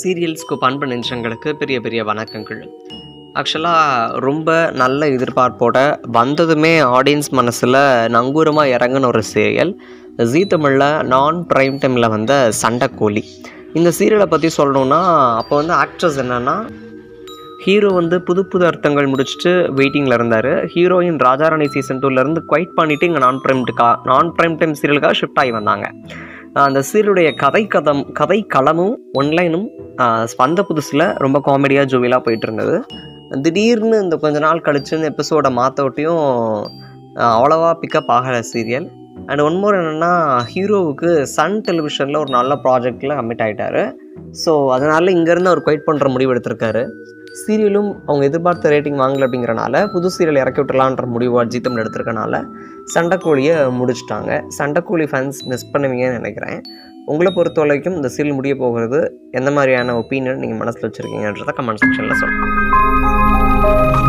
சீரியல்ஸ்க்கு பண்பு நிமிஷங்களுக்கு பெரிய பெரிய வணக்கங்கள். ஆக்சுவலாக ரொம்ப நல்ல எதிர்பார்ப்போட வந்ததுமே ஆடியன்ஸ் மனசில் நங்கூரமாக இறங்கின ஒரு சீரியல். ஜீ தமிழில் நான் ப்ரைம் டைமில் வந்த சண்டைக்கோழி. இந்த சீரியலை பற்றி சொல்லணுன்னா அப்போ வந்து ஆக்ட்ரஸ் என்னென்னா ஹீரோ வந்து புது புது அர்த்தங்கள் முடிச்சுட்டு வெயிட்டிங்கில் இருந்தார். ஹீரோயின் ராஜாராணி சீசன் டூலேருந்து குவைட் பண்ணிவிட்டு இங்கே நான் ப்ரைம்டுக்கா நான் ப்ரைம் டைம் சீரியலுக்காக ஷிஃப்ட் ஆகி வந்தாங்க. அந்த சீரியலுடைய கதை கதம் கதை களமும் ஒன்லைனும் வந்த புதுசில் ரொம்ப காமெடியாக ஜோவியலாக போயிட்டு இருந்தது. திடீர்னு இந்த கொஞ்ச நாள் கழிச்சுன்னு எபிசோடை மாற்ற ஒட்டியும் அவ்வளோவா பிக்கப் ஆகலை சீரியல். அண்ட் ஒன் மோர் என்னென்னா ஹீரோவுக்கு சன் டெலிவிஷனில் ஒரு நல்ல ப்ராஜெக்டில் கமிட் ஆகிட்டார் ஸோ அதனால் இங்கேருந்து அவர் குவைட் பண்ணுற முடிவு எடுத்திருக்காரு. சீரியலும் அவங்க எதிர்பார்த்த ரேட்டிங் வாங்கலை அப்படிங்கிறனால புது சீரியல் இறக்கி விட்டுலான்ற முடிவு அஜித்தம் எடுத்திருக்கனால சண்டைக்கோழியை முடிச்சிட்டாங்க. சண்டைக்கோழி ஃபேன்ஸ் மிஸ் பண்ணுவீங்கன்னு நினைக்கிறேன். உங்களை பொறுத்த வரைக்கும் இந்த சீரியல் முடிய போகிறது எந்த மாதிரியான ஒப்பீனியன் நீங்கள் மனசில் வச்சுருக்கீங்கன்றதை கமெண்ட் செக்ஷனில் சொல்லுங்கள்